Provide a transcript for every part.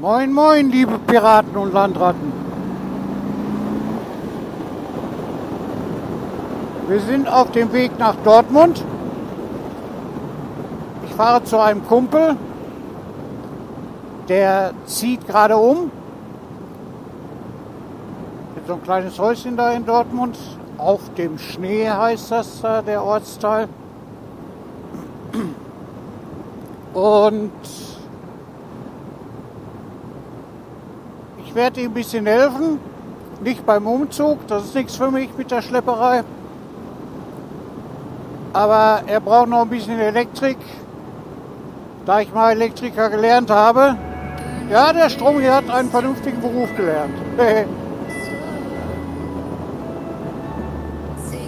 Moin, moin, liebe Piraten und Landratten. Wir sind auf dem Weg nach Dortmund. Ich fahre zu einem Kumpel, der zieht gerade um. So ein kleines Häuschen da in Dortmund. Auf dem Schnee heißt das da, der Ortsteil. Und werde ihm ein bisschen helfen. Nicht beim Umzug, das ist nichts für mich mit der Schlepperei. Aber er braucht noch ein bisschen Elektrik. Da ich mal Elektriker gelernt habe, ja, der Strom hier hat einen vernünftigen Beruf gelernt.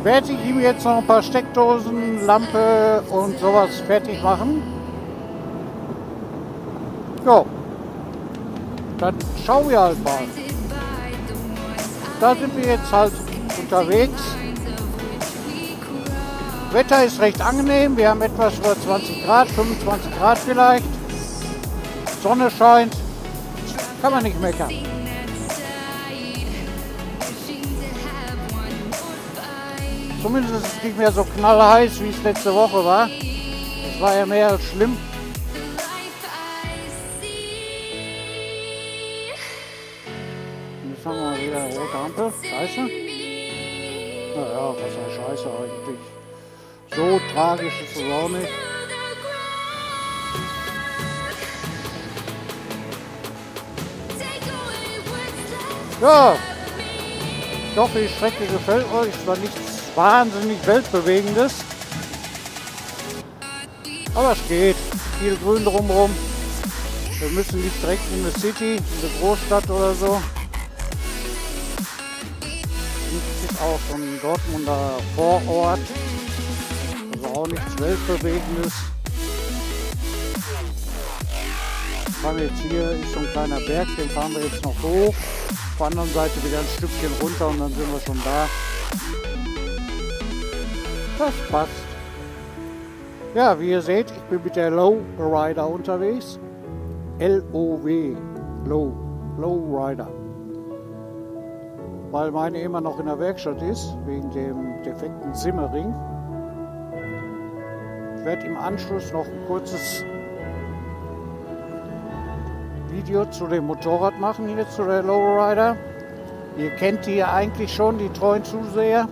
werde ich ihm jetzt noch ein paar Steckdosen, Lampe und sowas fertig machen. Ja, dann schauen wir halt mal. Da sind wir jetzt halt unterwegs. Wetter ist recht angenehm. Wir haben etwas über 20 Grad, 25 Grad vielleicht. Sonne scheint. Kann man nicht meckern. Zumindest ist es nicht mehr so knallheiß, wie es letzte Woche war. Es war ja mehr als schlimm. Jetzt haben wir wieder rote Ampel. Scheiße. Naja, was heißt Scheiße eigentlich? So tragisch ist es auch nicht. Ja, ich hoffe, die Strecke gefällt euch. Es war nichts wahnsinnig weltbewegendes. Aber es geht. Viel Grün drumherum. Wir müssen nicht direkt in eine City, in eine Großstadt oder so. Auch ein Dortmunder Vorort. Also auch nichts Weltbewegendes. Fahren jetzt hier, ist so ein kleiner Berg, den fahren wir jetzt noch hoch. Auf der anderen Seite wieder ein Stückchen runter und dann sind wir schon da. Das passt. Ja, wie ihr seht, ich bin mit der Low Rider unterwegs. L-O-W. Low. Low Rider. Weil meine immer noch in der Werkstatt ist, wegen dem defekten Simmering. Ich werde im Anschluss noch ein kurzes Video zu dem Motorrad machen, hier zu der Lowrider. Ihr kennt die ja eigentlich schon, die treuen Zuseher.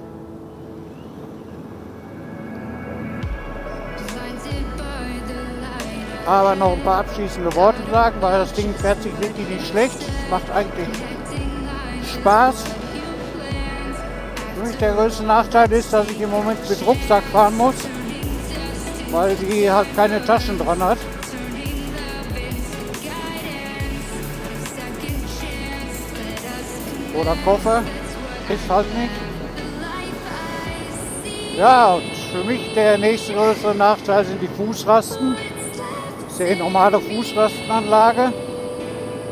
aber noch ein paar abschließende Worte sagen, weil das Ding fährt sich wirklich nicht schlecht. Macht eigentlich Spaß. Für mich der größte Nachteil ist, dass ich im Moment mit Rucksack fahren muss, weil die halt keine Taschen dran hat. Oder Koffer. Ist halt nicht. Ja, und für mich der nächste größere Nachteil sind die Fußrasten sehr normale Fußrastenanlage.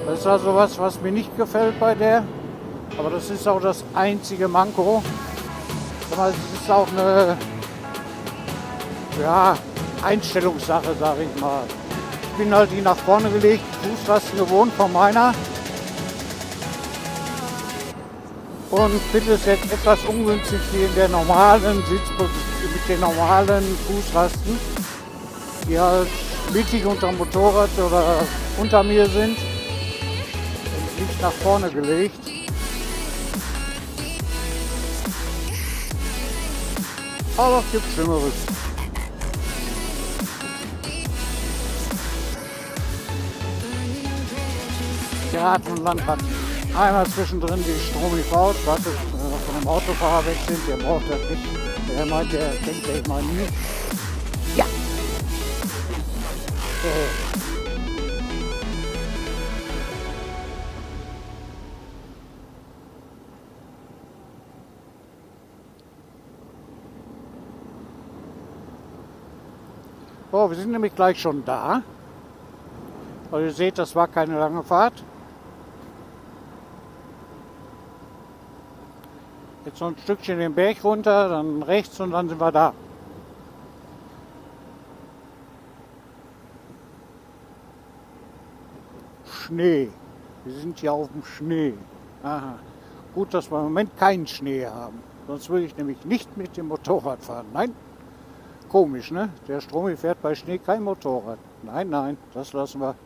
Das ist also was, was mir nicht gefällt bei der. Aber das ist auch das einzige Manko. Es ist auch eine ja, Einstellungssache, sage ich mal. Ich bin halt die nach vorne gelegt, Fußrasten gewohnt von meiner. Und finde es jetzt etwas ungünstig wie in der normalen Sitzposition, mit den normalen Fußrasten, die halt mittig unter dem Motorrad oder unter mir sind und nicht nach vorne gelegt. Aber es gibt Schlimmeres. Piraten und Landratten. Einmal zwischendrin die Strom raus, warte, wenn wir von dem Autofahrer weg sind, der braucht das nicht. Der meint, der denkt ich mal nie. Oh, wir sind nämlich gleich schon da. Also ihr seht, das war keine lange Fahrt. Jetzt noch ein Stückchen den Berg runter, dann rechts und dann sind wir da. Schnee. Wir sind hier auf dem Schnee. Aha. Gut, dass wir im Moment keinen Schnee haben. Sonst würde ich nämlich nicht mit dem Motorrad fahren. Nein. Komisch, ne? Der Stromi fährt bei Schnee kein Motorrad. Nein, nein, das lassen wir.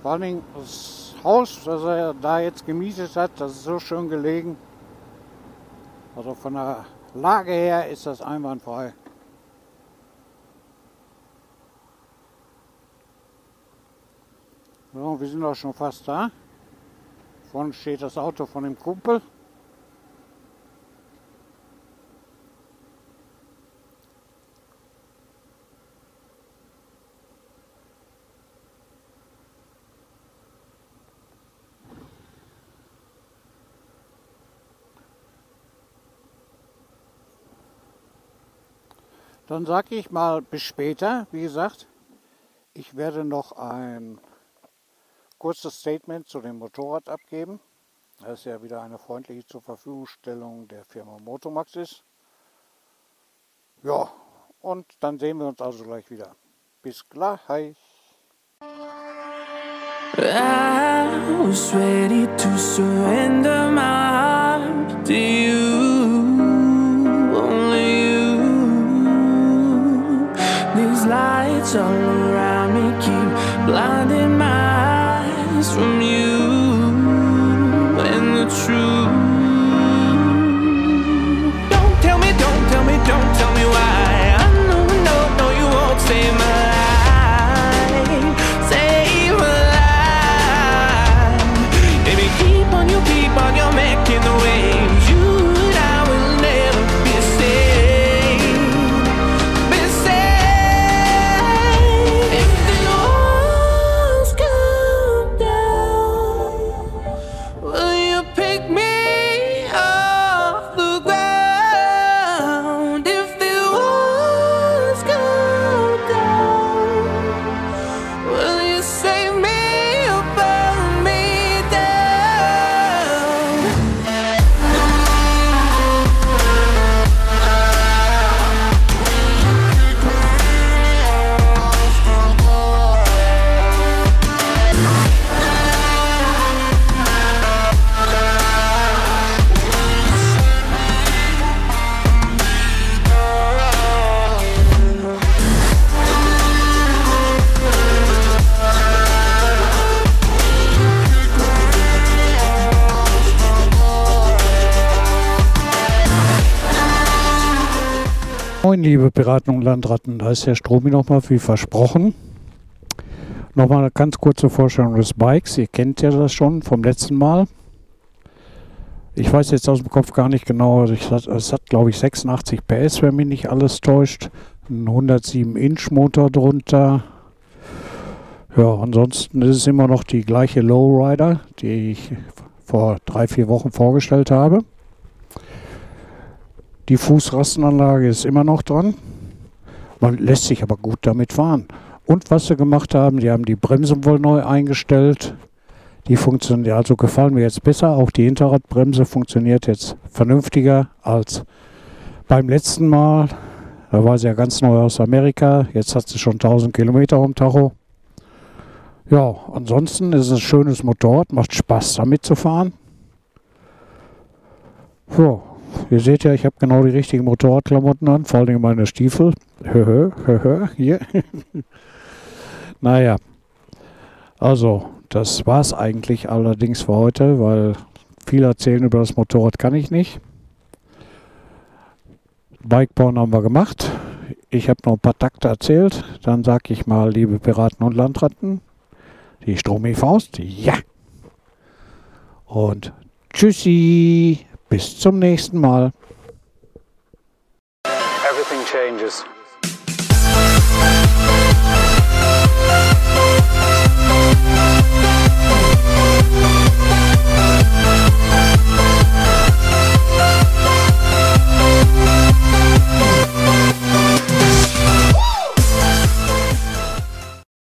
Vor Dingen das Haus, das er da jetzt gemietet hat, das ist so schön gelegen. Also von der Lage her ist das einwandfrei. So, wir sind auch schon fast da. Vorne steht das Auto von dem Kumpel. Dann sage ich mal bis später. Wie gesagt, ich werde noch ein kurzes Statement zu dem Motorrad abgeben. Das ist ja wieder eine freundliche zur Verfügungstellung der Firma Motomax ist. Ja, und dann sehen wir uns also gleich wieder. Bis gleich. I was ready to surrender my heart to you. all around me keep blinding from you and the truth. Moin, liebe Piraten und Landratten, da ist der Stromi nochmal wie versprochen. Nochmal eine ganz kurze Vorstellung des Bikes. Ihr kennt ja das schon vom letzten Mal. Ich weiß jetzt aus dem Kopf gar nicht genau. Also es hat, glaube ich, 86 PS, wenn mich nicht alles täuscht. Ein 107 Inch Motor drunter. Ja, ansonsten ist es immer noch die gleiche Lowrider, die ich vor drei, vier Wochen vorgestellt habe. Die Fußrastenanlage ist immer noch dran. Man lässt sich aber gut damit fahren. Und was sie gemacht haben, die haben die Bremsen wohl neu eingestellt. Die funktioniert, also gefallen mir jetzt besser. Auch die Hinterradbremse funktioniert jetzt vernünftiger als beim letzten Mal. Da war sie ja ganz neu aus Amerika. Jetzt hat sie schon 1000 Kilometer am Tacho. Ja, ansonsten ist es ein schönes Motorrad, macht Spaß damit zu fahren. Ja, Ihr seht ja, ich habe genau die richtigen Motorradklamotten an, vor allem meine Stiefel. Höhö, höhö, hier. naja, also das war es eigentlich allerdings für heute, weil viel erzählen über das Motorrad kann ich nicht. Bikebauen haben wir gemacht. Ich habe noch ein paar Takte erzählt. Dann sage ich mal, liebe Piraten und Landratten, die Stromi-Faust, ja. Und tschüssi. Bis zum nächsten Mal. Everything changes.